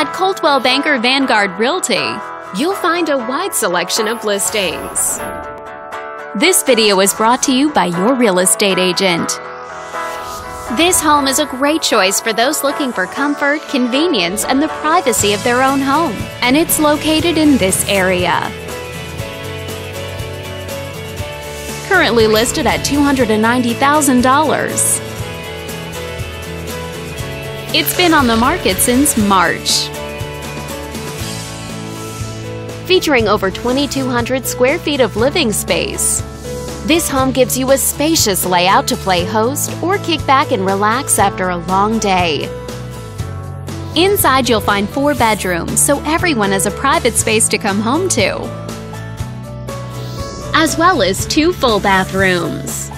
At Coldwell Banker Vanguard Realty, you'll find a wide selection of listings. This video is brought to you by your real estate agent. This home is a great choice for those looking for comfort, convenience, and the privacy of their own home, and it's located in this area. Currently listed at $290,000. It's been on the market since March. Featuring over 2,200 square feet of living space, this home gives you a spacious layout to play host or kick back and relax after a long day. Inside, you'll find four bedrooms, so everyone has a private space to come home to, as well as two full bathrooms.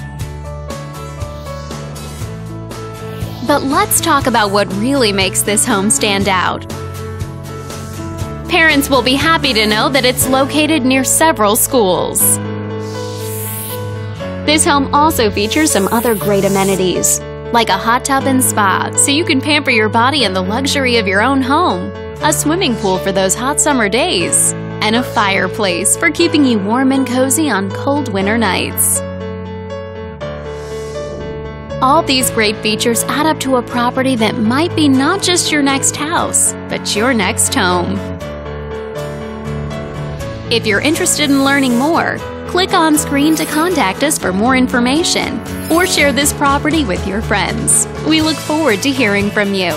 But let's talk about what really makes this home stand out. Parents will be happy to know that it's located near several schools. This home also features some other great amenities, like a hot tub and spa, so you can pamper your body in the luxury of your own home, a swimming pool for those hot summer days, and a fireplace for keeping you warm and cozy on cold winter nights. All these great features add up to a property that might be not just your next house, but your next home. If you're interested in learning more, Click on screen to contact us for more information or share this property with your friends. We look forward to hearing from you.